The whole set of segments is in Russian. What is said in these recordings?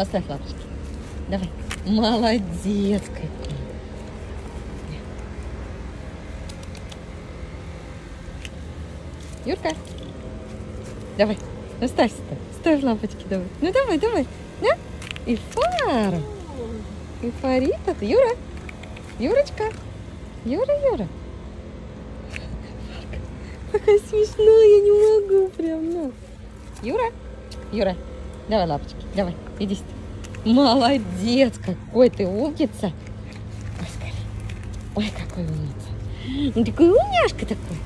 Поставь лапочки. Давай. Молодец какой. Юрка. Давай. Ну ставь-то. Ставь лапочки давай. Ну давай, давай. Да? И фара. И фарит это. Юра. Юрочка. Юра, Юра. Какая смешная, я не могу прям, ну. Юра, Юра, давай лапочки, давай, иди сюда. Молодец, какой ты умница. Ой, скорее. Ой, какой умница. Ну, такой умняшка такой.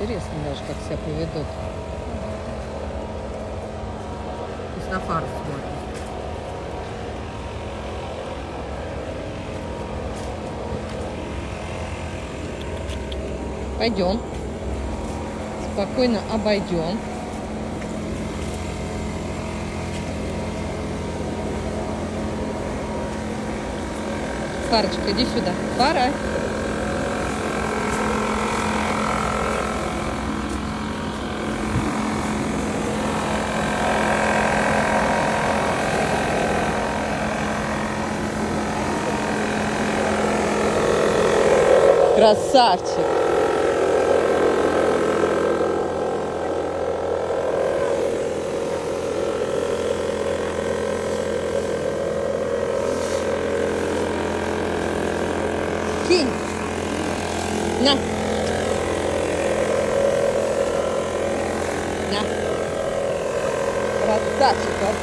Интересно даже, как себя поведут. Пусть на фару смотрит. Пойдем. Спокойно обойдем. Фарочка, иди сюда. Фара. Красавчик. Кинь. На. На. Красавчик вообще.